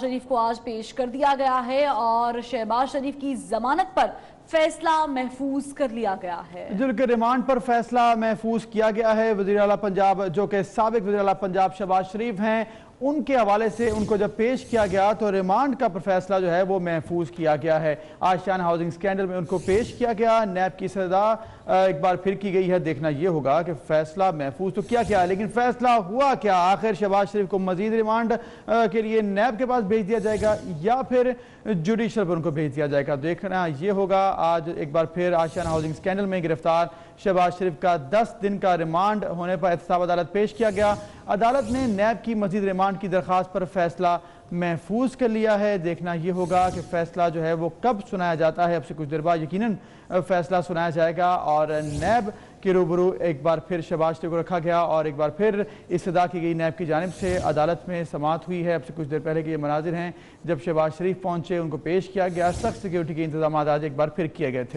شریف کو آج پیش کر دیا گیا ہے اور شہباز شریف کی ضمانت پر فیصلہ محفوظ کر لیا گیا ہے۔ جن کے ریمانڈ پر فیصلہ محفوظ کیا گیا ہے۔ وزیر اعلیٰ پنجاب جو کہ سابق وزیر اعلیٰ پنجاب شہباز شریف ہیں ان کے حوالے سے ان کو جب پیش کیا گیا تو ریمانڈ کا فیصلہ جو ہے وہ محفوظ کیا گیا ہے۔ آشان ہاؤسنگ سکینڈل میں ان کو پیش کیا گیا۔ نیب کی سزا ایک بار پھر کی گئی ہے۔ دیکھنا یہ ہوگا کہ فیصلہ محفوظ تو کیا کیا لیکن فیصلہ ہوا کیا؟ آخر شہباز شریف کو مزید ریمانڈ کے لیے نیب کے پاس بھیج دیا جائے گا یا پھر جوڈیشل پر ان کو بھیج دیا جائے گا۔ دیکھنا یہ ہوگا، آج ایک بار پھر آشان ہاؤسنگ سکینڈل میں گرفتار شہباز شریف کا دس دن کا ریمانڈ ہونے پر احتساب عدالت پیش کیا گیا۔ عدالت نے نیب کی مزید ریمانڈ کی درخواست پر فیصلہ محفوظ کر لیا ہے۔ دیکھنا یہ ہوگا کہ فیصلہ جو ہے وہ کب سنایا جاتا ہے۔ اب سے کچھ دیر بعد یقیناً فیصلہ سنایا جائے گا اور نیب کی روبرو ایک بار پھر شہباز شریف کو رکھا گیا اور ایک بار پھر استدا کی گئی نیب کی جانب سے عدالت میں سماعت ہوئی ہے۔ اب سے کچھ دیر پہلے کے یہ مناظر ہیں۔ جب شہباز شریف پہنچے، ان کو پیش کیا گیا۔ سخت سیکیورٹی کے انتظامات آج ایک بار پھر کیے گئے تھے۔